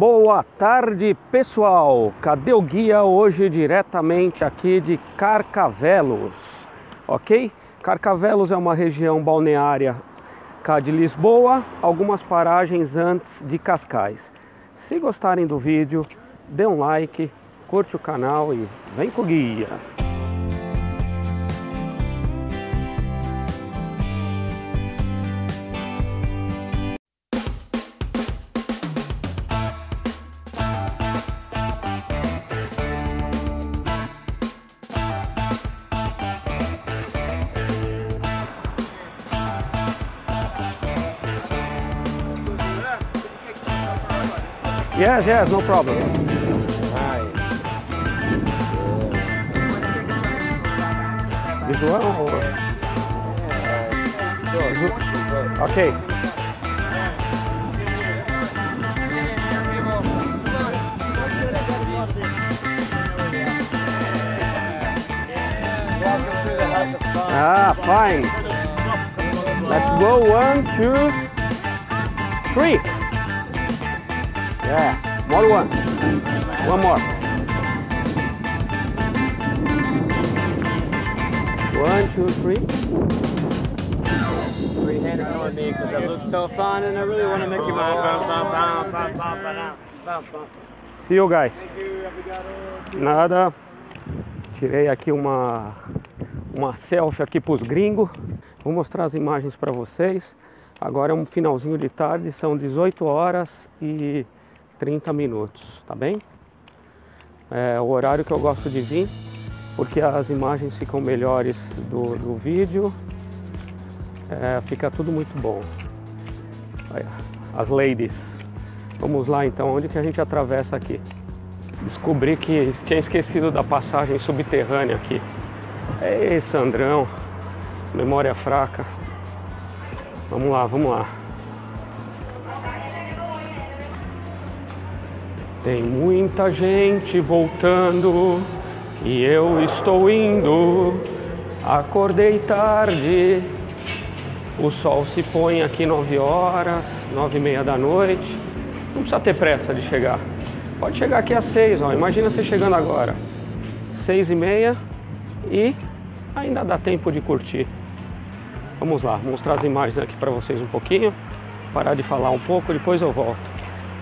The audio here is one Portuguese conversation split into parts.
Boa tarde, pessoal. Cadê o guia hoje diretamente aqui de Carcavelos? OK? Carcavelos é uma região balneária cá de Lisboa, algumas paragens antes de Cascais. Se gostarem do vídeo, dê um like, curte o canal e vem com o guia. Yes, yes, no problem. This one or? This one? Okay. Ah, fine. Let's go. One, two, three. More one. One more. One, two, three. Three handed on me because it looks so fun and I really want to make you mine. See you guys. Nada. Tirei aqui uma uma selfie aqui para os gringos. Vou mostrar as imagens para vocês. Agora é um finalzinho de tarde, são 18 horas e 30 minutos, tá bem? É o horário que eu gosto de vir, porque as imagens ficam melhores do, do vídeo, é, fica tudo muito bom. As ladies. Vamos lá então, onde que a gente atravessa aqui? Descobri que tinha esquecido da passagem subterrânea aqui. Ei, Sandrão, memória fraca. Vamos lá, vamos lá. Tem muita gente voltando e eu estou indo. Acordei tarde. O sol se põe aqui 9 horas, 9 e meia da noite. Não precisa ter pressa de chegar. Pode chegar aqui às 6, ó. Imagina você chegando agora. 6 e meia e ainda dá tempo de curtir. Vamos lá, mostrar as imagens aqui para vocês um pouquinho. Parar de falar um pouco, depois eu volto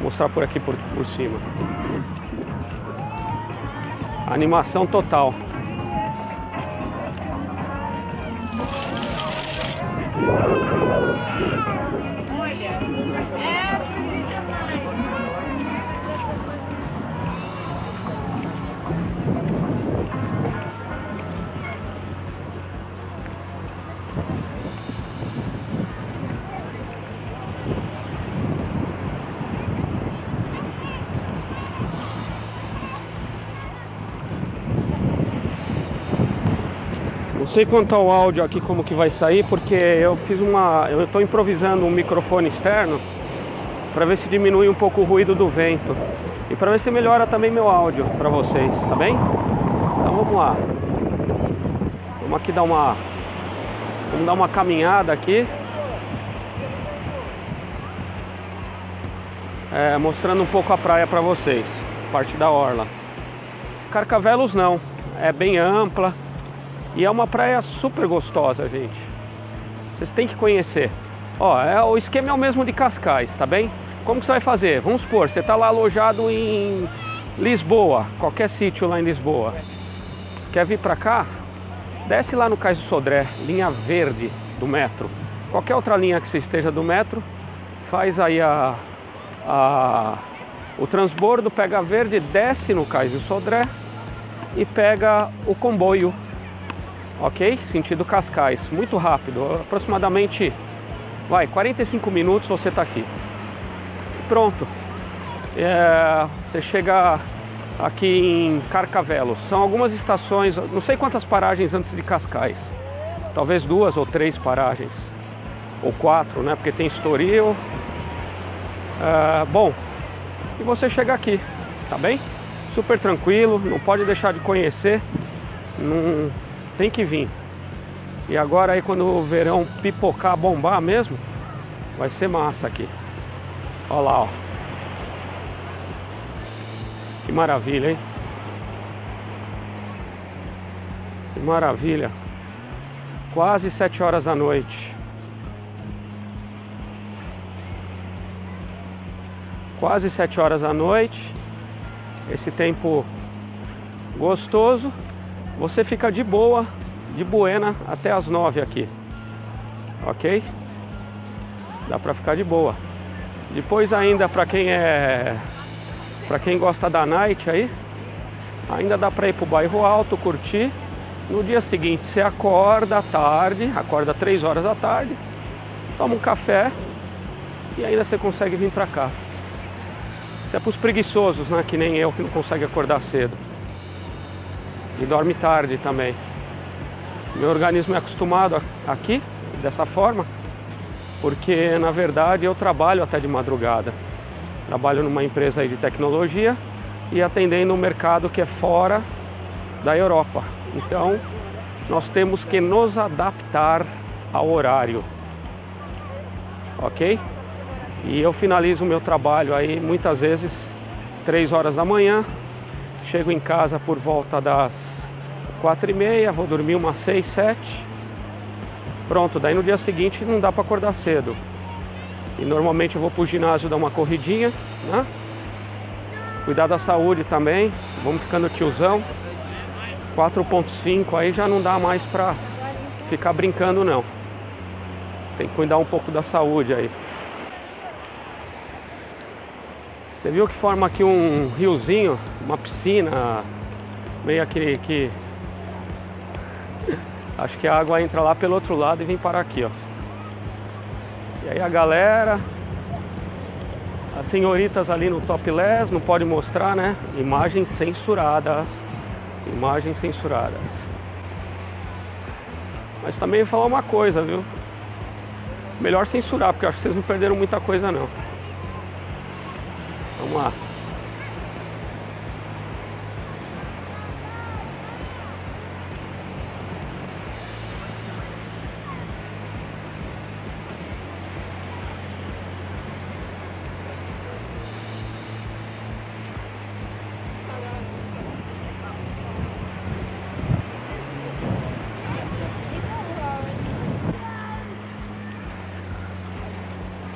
mostrar por aqui por, por cima. Animação total. Sei quanto ao áudio aqui como que vai sair, porque eu fiz uma, eu estou improvisando um microfone externo para ver se diminui um pouco o ruído do vento e para ver se melhora também meu áudio para vocês, tá bem? Então vamos lá. Vamos aqui dar uma, vamos dar uma caminhada aqui, é, mostrando um pouco a praia para vocês, parte da orla. Carcavelos não, é bem ampla. E é uma praia super gostosa, gente. Vocês têm que conhecer. Ó, é, o esquema é o mesmo de Cascais, tá bem? Como que você vai fazer? Vamos supor, você está lá alojado em Lisboa, qualquer sítio lá em Lisboa. Quer vir para cá? Desce lá no Cais do Sodré, linha verde do metro. Qualquer outra linha que você esteja do metro, faz aí a, a o transbordo, pega a verde, desce no Cais do Sodré e pega o comboio ok? Sentido Cascais, muito rápido, aproximadamente, vai, 45 minutos você está aqui. Pronto, é, você chega aqui em Carcavelos, são algumas estações, não sei quantas paragens antes de Cascais, talvez duas ou três paragens, ou quatro, né? Porque tem Estoril. É, bom, e você chega aqui, tá bem? Super tranquilo, não pode deixar de conhecer. Não, tem que vir. E agora aí quando o verão pipocar, bombar mesmo, vai ser massa aqui. Olha lá, ó. Que maravilha, hein? Que maravilha. Quase sete horas da noite. Quase sete horas da noite. Esse tempo gostoso. Você fica de boa, de buena até as nove aqui. Ok? Dá pra ficar de boa. Depois ainda para quem é para quem gosta da night aí, ainda dá para ir pro bairro alto, curtir. No dia seguinte você acorda à tarde, acorda 3 horas da tarde, toma um café e ainda você consegue vir para cá. Isso é para os preguiçosos, né? Que nem eu que não consegue acordar cedo. E dorme tarde também. Meu organismo é acostumado aqui, dessa forma, porque na verdade eu trabalho até de madrugada. Trabalho numa empresa de tecnologia e atendendo um mercado que é fora da Europa. Então, nós temos que nos adaptar ao horário. OK? E eu finalizo meu trabalho aí muitas vezes 3 horas da manhã. Chego em casa por volta das quatro e meia, vou dormir umas 6, 7. Pronto, daí no dia seguinte não dá para acordar cedo. E normalmente eu vou pro ginásio dar uma corridinha, né? Cuidar da saúde também. Vamos ficando tiozão. 4.5 aí já não dá mais pra ficar brincando não. Tem que cuidar um pouco da saúde aí. Você viu que forma aqui um riozinho, uma piscina, meio aquele que acho que a água entra lá pelo outro lado e vem parar aqui, ó. E aí a galera, as senhoritas ali no topless, não pode mostrar, né? Imagens censuradas. Imagens censuradas. Mas também vou falar uma coisa, viu? Melhor censurar, porque acho que vocês não perderam muita coisa não. Vamos lá.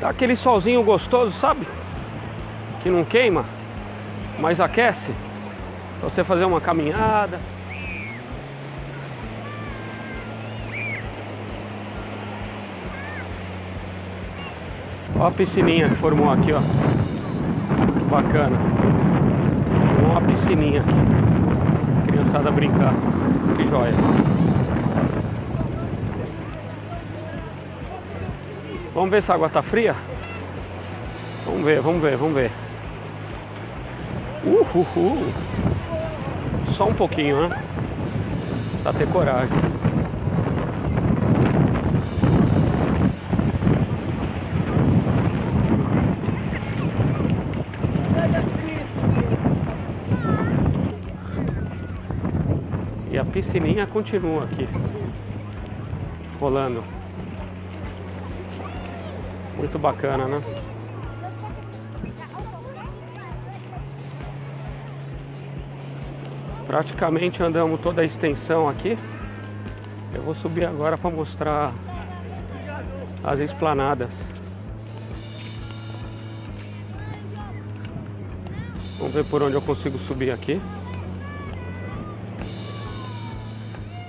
Tá aquele solzinho gostoso, sabe? Que não queima, mas aquece. Pra você fazer uma caminhada. Olha a piscininha que formou aqui, ó. Bacana. Uma piscininha aqui. Criançada brincar. Que joia. Vamos ver se a água tá fria? Vamos ver, vamos ver, vamos ver. Uhul. Só um pouquinho, né? Pra ter coragem. E a piscininha continua aqui. Rolando. Muito bacana, né? Praticamente andamos toda a extensão aqui. Eu vou subir agora para mostrar as esplanadas. Vamos ver por onde eu consigo subir aqui.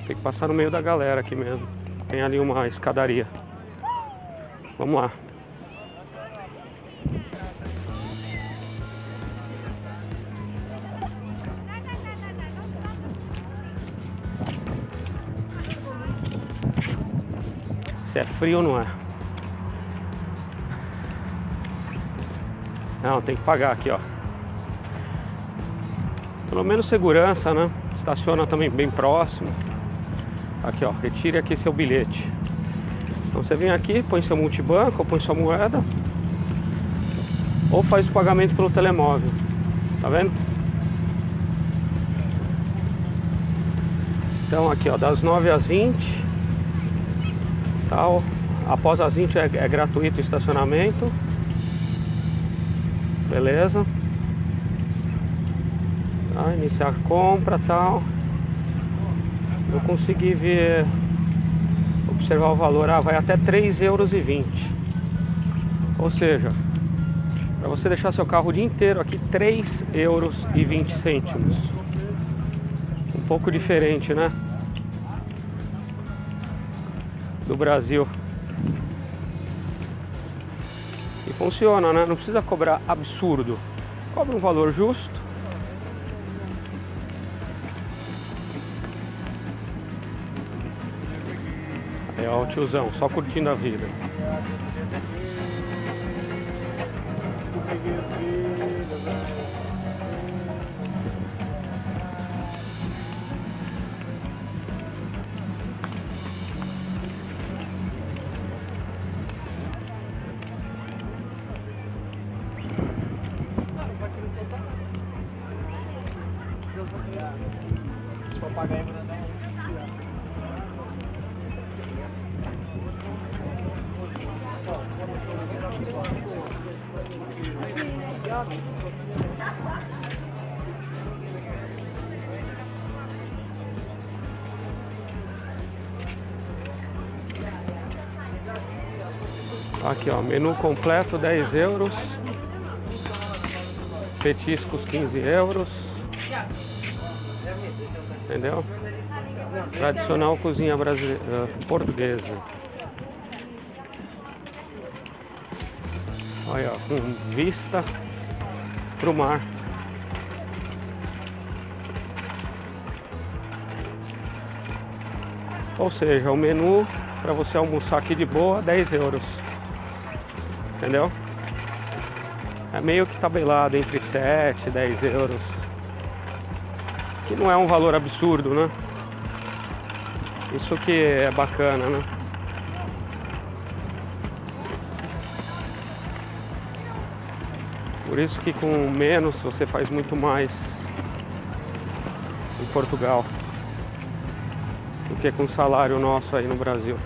Tem que passar no meio da galera aqui mesmo. Tem ali uma escadaria. Vamos lá. Frio não é. Não, tem que pagar aqui, ó. Pelo menos segurança, né? Estaciona também bem próximo. Aqui, ó. Retire aqui seu bilhete. Então você vem aqui, põe seu multibanco, põe sua moeda. Ou faz o pagamento pelo telemóvel. Tá vendo? Então aqui, ó, das 9 às 20 tal. Após as 20 é, é gratuito o estacionamento. Beleza. Tá, iniciar a compra tal. Eu consegui ver, observar o valor, ah, vai até 3,20 euros. Ou seja, para você deixar seu carro o dia inteiro aqui, 3 euros 20 cêntimos. Um pouco diferente, né? Do Brasil. E funciona, né? Não precisa cobrar absurdo. Cobra um valor justo É o tiozão, só curtindo a vida. Aqui ó, menu completo 10 euros. Petiscos 15 euros. Entendeu? Tradicional cozinha brasileira, eh, portuguesa. Olha, com vista pro mar. Ou seja, o menu para você almoçar aqui de boa, 10 euros. Entendeu? É meio que tabelado entre 7 e 10 euros. Que não é um valor absurdo, né? Isso que é bacana, né? Por isso que com menos você faz muito mais em Portugal do que com o salário nosso aí no Brasil.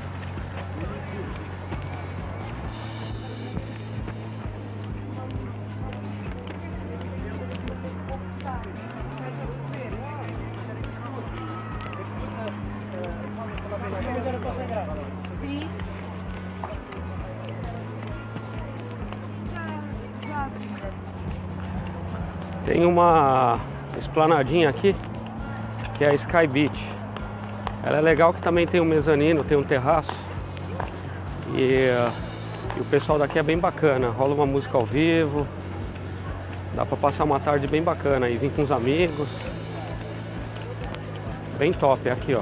Esplanadinha aqui, que é a Sky Beach. Ela é legal que também tem um mezanino, tem um terraço. E, e o pessoal daqui é bem bacana, rola uma música ao vivo. Dá pra passar uma tarde bem bacana e vir com os amigos. Bem top, é aqui ó.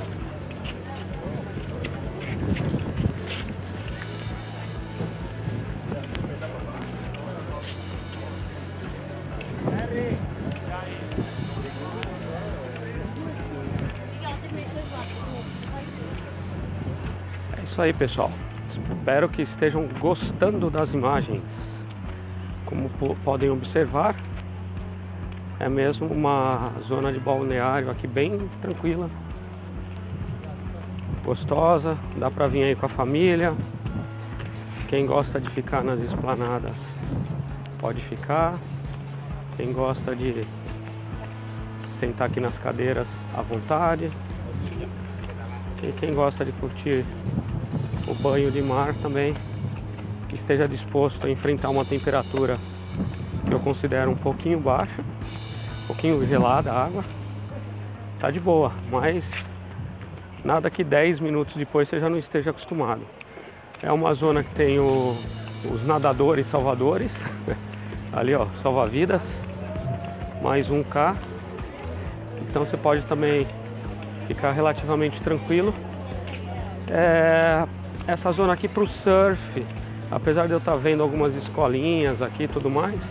Aí, pessoal. Espero que estejam gostando das imagens. Como podem observar, é mesmo uma zona de balneário aqui bem tranquila, gostosa. Dá para vir aí com a família. Quem gosta de ficar nas esplanadas pode ficar. Quem gosta de sentar aqui nas cadeiras à vontade. E quem gosta de curtir banho de mar também esteja disposto a enfrentar uma temperatura que eu considero um pouquinho baixa, um pouquinho gelada a água, tá de boa, mas nada que 10 minutos depois você já não esteja acostumado. É uma zona que tem o, os nadadores salvadores, ali ó, salva-vidas, mais um K, então você pode também ficar relativamente tranquilo. É, essa zona aqui para o surf, apesar de eu estar tá vendo algumas escolinhas aqui e tudo mais,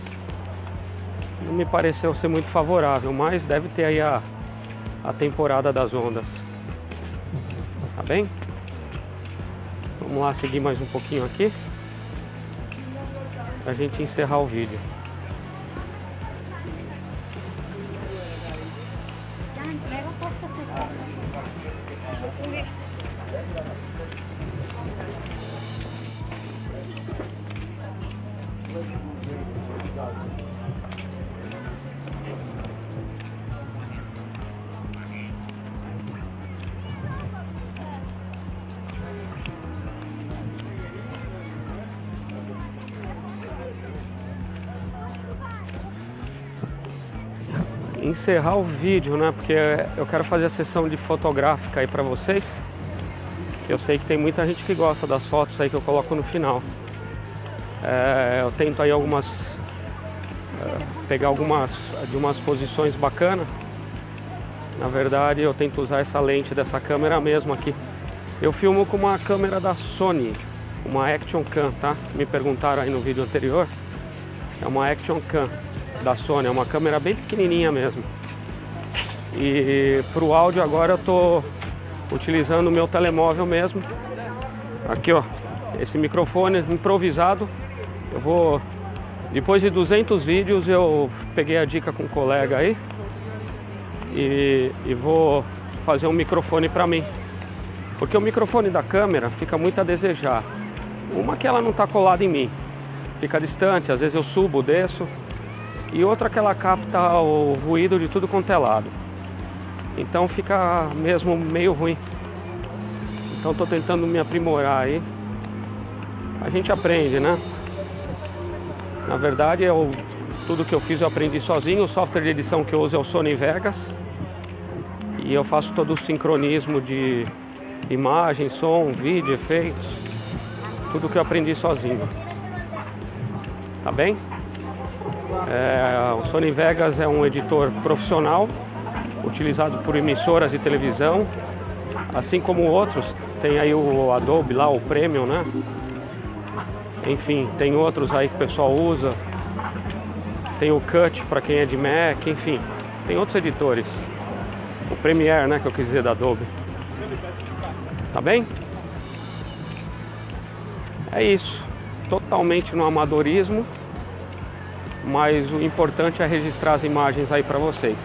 não me pareceu ser muito favorável, mas deve ter aí a, a temporada das ondas. Tá bem? Vamos lá seguir mais um pouquinho aqui. Pra gente encerrar o vídeo. Encerrar o vídeo, né? Porque eu quero fazer a sessão de fotográfica aí para vocês. Eu sei que tem muita gente que gosta das fotos aí que eu coloco no final. É, eu tento aí algumas é, pegar algumas de umas posições bacanas. Na verdade, eu tento usar essa lente dessa câmera mesmo aqui. Eu filmo com uma câmera da Sony, uma Action Cam, tá? Me perguntaram aí no vídeo anterior. É uma Action Cam da Sony, é uma câmera bem pequenininha mesmo. E para o áudio agora eu tô utilizando o meu telemóvel mesmo. Aqui ó, esse microfone improvisado. Eu vou, depois de 200 vídeos eu peguei a dica com um colega aí e, e vou fazer um microfone para mim. Porque o microfone da câmera fica muito a desejar. Uma que ela não está colada em mim, fica distante, às vezes eu subo, desço. E outra que ela capta o ruído de tudo quanto é lado. Então fica mesmo meio ruim. Então estou tentando me aprimorar aí. A gente aprende, né? Na verdade, eu, tudo que eu fiz eu aprendi sozinho. O software de edição que eu uso é o Sony Vegas. E eu faço todo o sincronismo de imagem, som, vídeo, efeitos. Tudo que eu aprendi sozinho. Tá bem? É, o Sony Vegas é um editor profissional utilizado por emissoras de televisão, assim como outros. Tem aí o Adobe lá, o Premium, né? Enfim, tem outros aí que o pessoal usa. Tem o Cut para quem é de Mac, enfim, tem outros editores. O Premiere, né, que eu quis dizer da Adobe. Tá bem? É isso. Totalmente no amadorismo, mas o importante é registrar as imagens aí para vocês.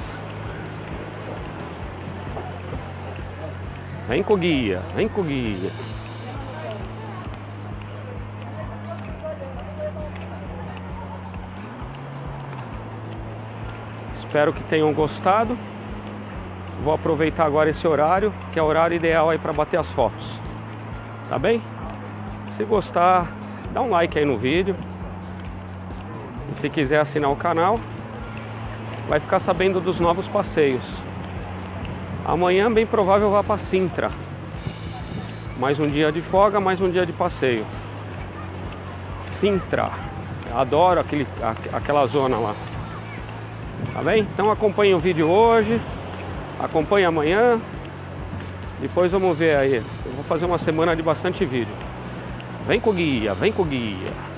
Vem com guia, vem com guia. Espero que tenham gostado. Vou aproveitar agora esse horário, que é o horário ideal aí para bater as fotos. Tá bem? Se gostar, dá um like aí no vídeo. E se quiser assinar o canal, vai ficar sabendo dos novos passeios. Amanhã, bem provável, vá para Sintra. Mais um dia de folga, mais um dia de passeio. Sintra. Adoro aquele, aquela zona lá. Tá bem? Então acompanhe o vídeo hoje. Acompanhe amanhã. Depois vamos ver aí. Eu vou fazer uma semana de bastante vídeo. Vem com guia, vem com guia.